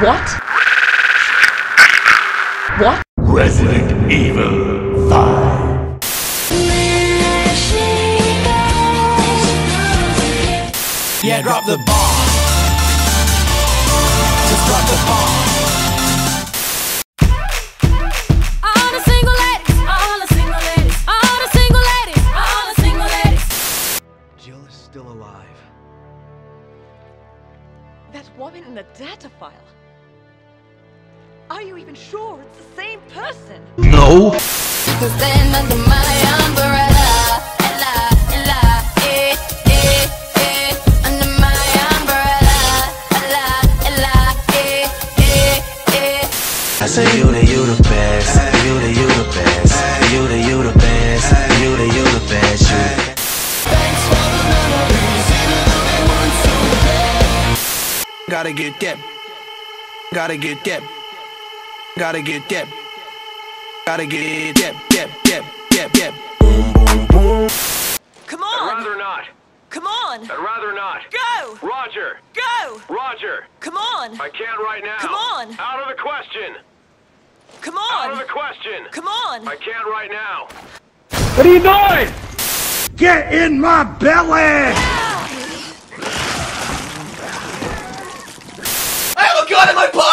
What? What? Resident Evil 5. Yeah, drop the bomb. Just drop the bomb. All the single ladies, all the single ladies, all the single ladies, all the single ladies. Jill is still alive. That woman in the data file. Are you even sure it's the same person? No. Stand under my umbrella, ella, ella, eh, eh, eh. Under my umbrella, ella, ella, eh, eh, eh. I say you the you the best, you the you the best, you the you the best, you the you the best, you. Gotta get that, gotta get that, gotta get that, gotta get that, that, that, that, that. Boom, boom, boom. Come on. I'd rather not. Come on! I'd rather not. Go! Roger. Go! Roger. Come on! I can't right now. Come on. Out of the question. Come on. Out of the question. Come on! I can't right now. What are you doing? Get in my belly! I have a gun in my pocket!